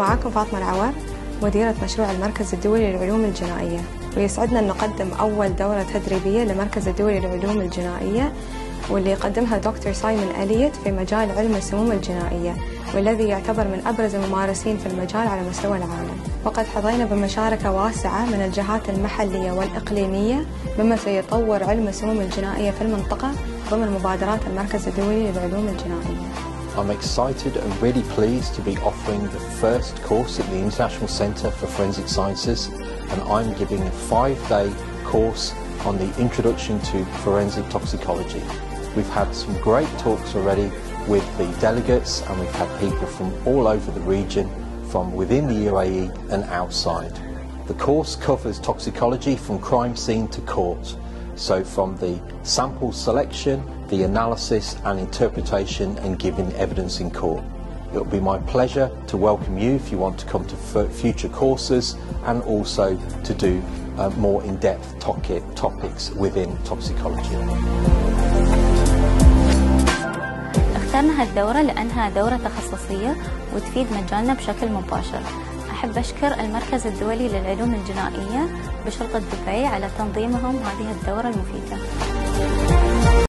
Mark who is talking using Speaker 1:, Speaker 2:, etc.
Speaker 1: معاكم فاطمة العوار مديرة مشروع المركز الدولي للعلوم الجنائية. ويسعدنا أن نقدم أول دورة تدريبية للمركز الدولي للعلوم الجنائية واللي يقدمها دكتور سايمون أليت في مجال علم السموم الجنائية والذي يعتبر من أبرز الممارسين في المجال على مستوى العالم. وقد حظينا بمشاركة واسعة من الجهات المحلية والإقليمية مما سيطور علم السموم الجنائية في المنطقة ضمن مبادرات المركز الدولي للعلوم الجنائية.
Speaker 2: I'm excited and really pleased to be offering the first course at the International Centre for Forensic Sciences and I'm giving a five-day course on the Introduction to Forensic Toxicology. We've had some great talks already with the delegates and we've had people from all over the region from within the UAE and outside. The course covers toxicology from crime scene to court. So from the sample selection, the analysis and interpretation and giving evidence in court. It will be my pleasure to welcome you if you want to come to future courses and also to do uh, more in-depth topics within toxicology.
Speaker 3: اخترنا هالدورة لأنها دورة تخصصية وتفيد مجالنا بشكل مباشر أحب أشكر المركز الدولي للعلوم الجنائية بشرطة دبي على تنظيمهم هذه الدورة المفيدة.